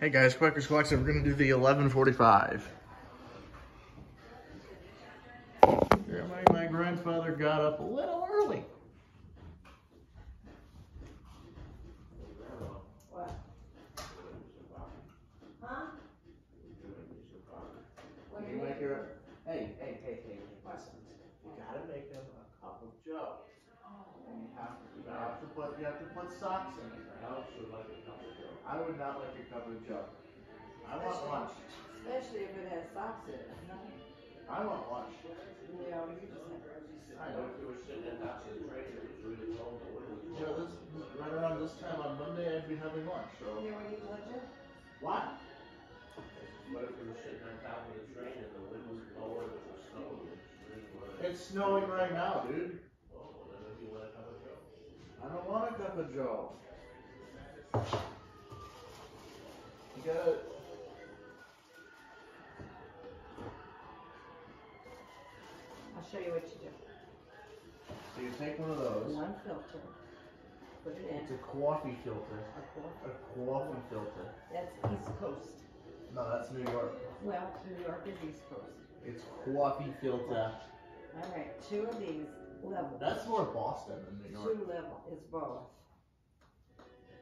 Hey guys, Quackers Clocks, we're gonna do the 1145. Yeah, my, my grandfather got up a little early. What? Huh? You you make make? your, hey, hey, hey, hey, listen, you gotta make him a cup of joe. And you have to, you have to put, you have to put socks in it. I would not like a cup of joe. I want lunch. Especially if it has socks in it. I want lunch. Yeah, you just have. I know. If you know, this, right around this time on Monday, I'd be having lunch, so. You know what you lunch it? Why? What if we were sitting on top of the train and the wind was blowing, it was snowing, it's really what? It's snowing right now, dude. Oh, well, then if you want a cup of joe. I don't want a cup of joe. I'll show you what you do. So you take one of those. One filter, put it It's a coffee filter. a quart. A coffee filter. That's East Coast. No, that's New York. Well, New York is East Coast. It's coffee filter. All right, two of these level. That's more Boston than New York. Two level is both.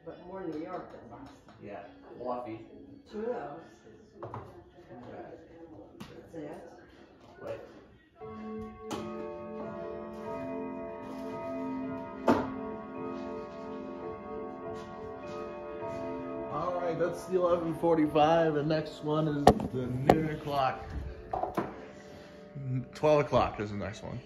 But more New York than Boston. Yeah, coffee. Two of those, that's it. Wait. All right, that's the 11:45. The next one is the noon o'clock. 12 o'clock is the next one.